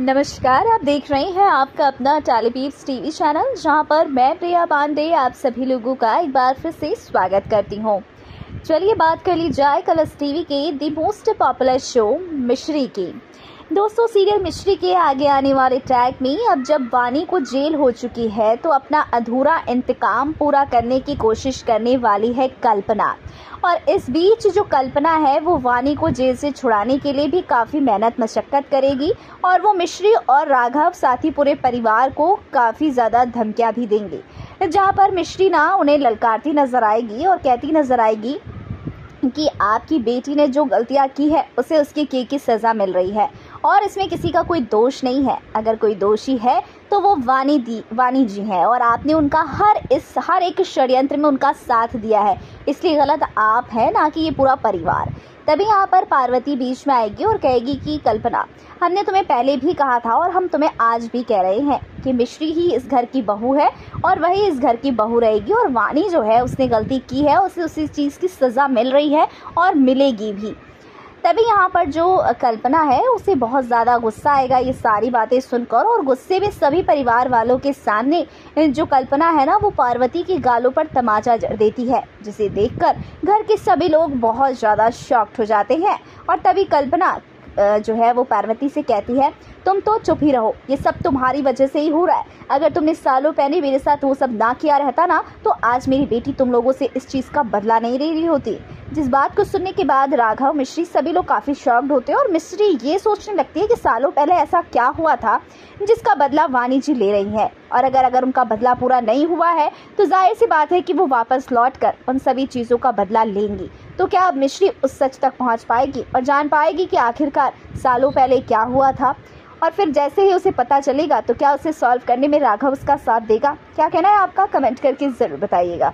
नमस्कार, आप देख रहे हैं आपका अपना टेलीपीप्स टीवी चैनल, जहाँ पर मैं प्रिया पांडे, आप सभी लोगों का एक बार फिर से स्वागत करती हूँ। चलिए बात कर ली जाए कलर्स टीवी के दी मोस्ट पॉपुलर शो, मिश्री की। दोस्तों, सीरियल मिश्री के आगे आने वाले टैग में अब जब वानी को जेल हो चुकी है तो अपना अधूरा इंतकाम पूरा करने की कोशिश करने वाली है कल्पना। और इस बीच जो कल्पना है, वो वानी को जेल से छुड़ाने के लिए भी काफ़ी मेहनत, मशक्क़त करेगी और वो मिश्री और राघव साथी पूरे परिवार को काफ़ी ज़्यादा धमकियाँ भी देंगे। जहाँ पर मिश्री ना उन्हें ललकारती नज़र आएगी और कहती नज़र आएगी कि आपकी बेटी ने जो गलतियाँ की है, उसे उसकी की की सज़ा मिल रही है। और इसमें किसी का कोई दोष नहीं है। अगर कोई दोषी है तो वो वानी दी वानी जी हैं और आपने उनका हर इस, हर एक षड्यंत्र में उनका साथ दिया है। इसलिए गलत आप हैं, ना कि ये पूरा परिवार। तभी यहाँ पर पार्वती बीच में आएगी और कहेगी कि, कल्पना, हमने तुम्हें पहले भी कहा था और हम तुम्हें आज भी कह रहे हैं कि मिश्री ही इस घर की बहू है और वही इस घर की बहू रहेगी और वानी जो है, उसने गलती की है उसे उसी चीज़ की सज़ा मिल रही है और मिलेगी भी। तभी यहाँ पर जो कल्पना है, उसे बहुत ज़्यादा गुस्सा आएगा। ये सारी बातें सुनकर और गुस्से में सभी परिवार वालों के सामने जो कल्पना है ना, वो पार्वती की गालों पर तमाचा जड़ देती है, जिसे देखकर घर के सभी लोग बहुत ज़्यादा शॉक्ड हो जाते हैं। और तभी कल्पना जो है, वो पार्वती से कहती है, तुम तो चुप ही रहो, ये सब तुम्हारी वजह से ही हो रहा है। अगर तुमने सालों पहले मेरे साथ वो सब ना किया रहता ना तो आज मेरी बेटी तुम लोगों से इस चीज़ का बदला नहीं ले रही होती। जिस बात को सुनने के बाद राघव, मिश्री सभी लोग काफ़ी शॉक्ड होते हैं और मिश्री ये सोचने लगती है कि सालों पहले ऐसा क्या हुआ था जिसका बदला वाणी जी ले रही हैं। और अगर अगर उनका बदला पूरा नहीं हुआ है तो ज़ाहिर सी बात है कि वो वापस लौट कर उन सभी चीज़ों का बदला लेंगी। तो क्या अब मिश्री उस सच तक पहुँच पाएगी और जान पाएगी कि आखिरकार सालों पहले क्या हुआ था? और फिर जैसे ही उसे पता चलेगा तो क्या उसे सॉल्व करने में राघव उसका साथ देगा? क्या कहना है आपका? कमेंट करके ज़रूर बताइएगा।